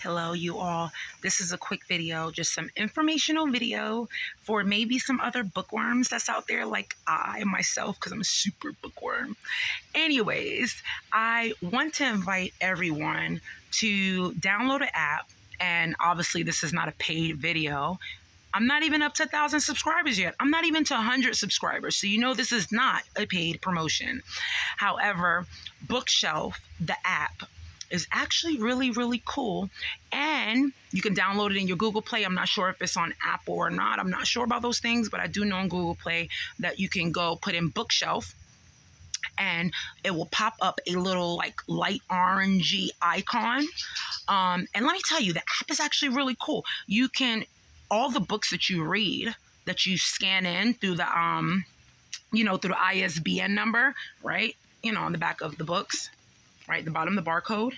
Hello, you all. This is a quick video, just some informational video for maybe some other bookworms that's out there, like I myself, because I'm a super bookworm. Anyways, I want to invite everyone to download an app, and obviously, this is not a paid video. I'm not even up to 1,000 subscribers yet. I'm not even to 100 subscribers. So, you know, this is not a paid promotion. However, Bookshelf, the app, is actually really, really cool. And you can download it in your Google Play. I'm not sure if it's on Apple or not. I'm not sure about those things, but I do know on Google Play that you can go put in bookshelf and it will pop up a little like light orangey icon. Um, and let me tell you, the app is actually really cool. You can all the books that you read that you scan in through the um, you know, through the ISBN number, right? You know, on the back of the books right? The bottom, the barcode.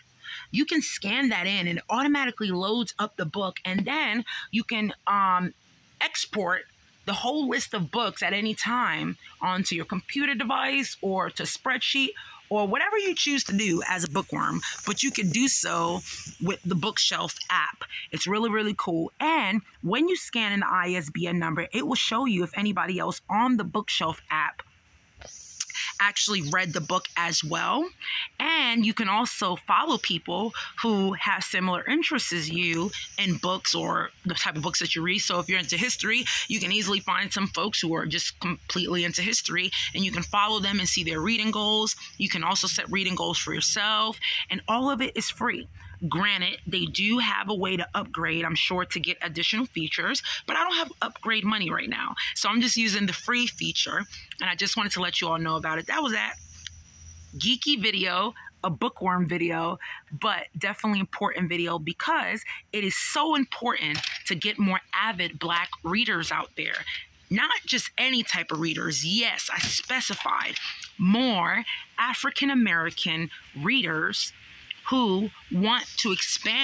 You can scan that in and it automatically loads up the book. And then you can um, export the whole list of books at any time onto your computer device or to spreadsheet or whatever you choose to do as a bookworm, but you can do so with the bookshelf app. It's really, really cool. And when you scan an ISBN number, it will show you if anybody else on the bookshelf app actually read the book as well. And you can also follow people who have similar interests as you in books or the type of books that you read. So if you're into history, you can easily find some folks who are just completely into history and you can follow them and see their reading goals. You can also set reading goals for yourself, and all of it is free. Granted, they do have a way to upgrade, I'm sure, to get additional features, but I don't have upgrade money right now. So I'm just using the free feature, and I just wanted to let you all know about it. That was that geeky video a bookworm video, but definitely important video because it is so important to get more avid black readers out there. Not just any type of readers. Yes, I specified more African American readers who want to expand